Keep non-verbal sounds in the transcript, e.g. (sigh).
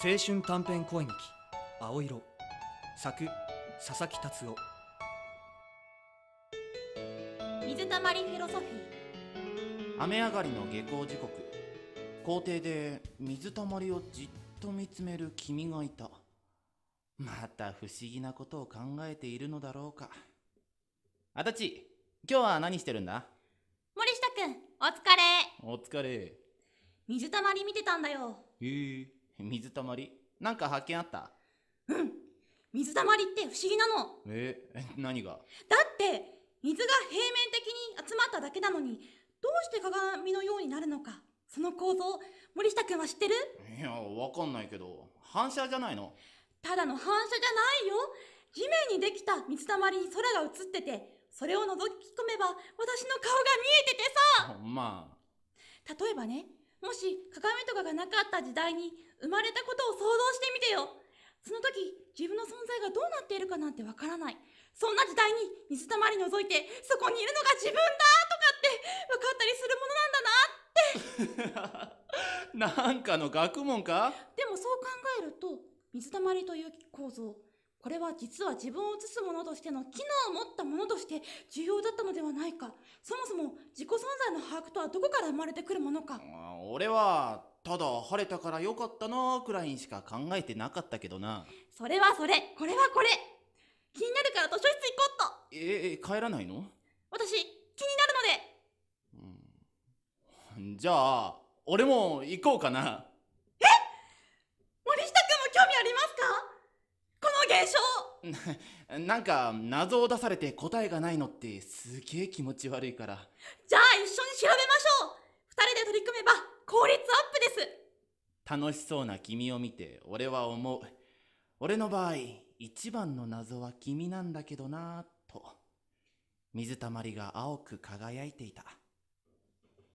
青春短編恋劇「青色」作佐々木達夫。水たまりフィロソフィー。雨上がりの下校時刻。校庭で水たまりをじっと見つめる君がいた。また不思議なことを考えているのだろうか。あたち今日は何してるんだ？森下くんお疲れ。お疲れ。水たまり見てたんだよ。へえ水たまり？なんか発見あった？うん。水たまりって不思議なの。え何が？だって水が平面的に集まっただけなのにどうして鏡のようになるのか？その構造森下くんは知ってる？いやわかんないけど。反射じゃないの？ただの反射じゃないよ。地面にできた水たまりに空が映っててそれを覗き込めば私の顔が見えててさ。ま例えばねもし鏡とかがなかった時代に生まれたことを想像してみてよ。その時自分の存在がどうなっているかなんてわからない。そんな時代に水たまり覗いてそこにいるのが自分だとかって分かったりするものなんだなあ (laughs) なんかの学問か？でもそう考えると水たまりという構造これは実は自分を映すものとしての機能を持ったものとして重要だったのではないか。そもそも自己存在の把握とはどこから生まれてくるものか。あ俺はただ晴れたからよかったなくらいにしか考えてなかったけどな。それはそれ。これはこれ。気になるから図書室行こうっと。えー帰らないの、私気になるので。うん、じゃあ俺も行こうかな森下くんも興味ありますかこの現象 (laughs) なんか謎を出されて答えがないのってすげえ気持ち悪いから。じゃあ一緒に調べましょう。二人で取り組めば効率アップです。楽しそうな君を見て俺は思う。俺の場合一番の謎は君なんだけどなと。水たまりが青く輝いていた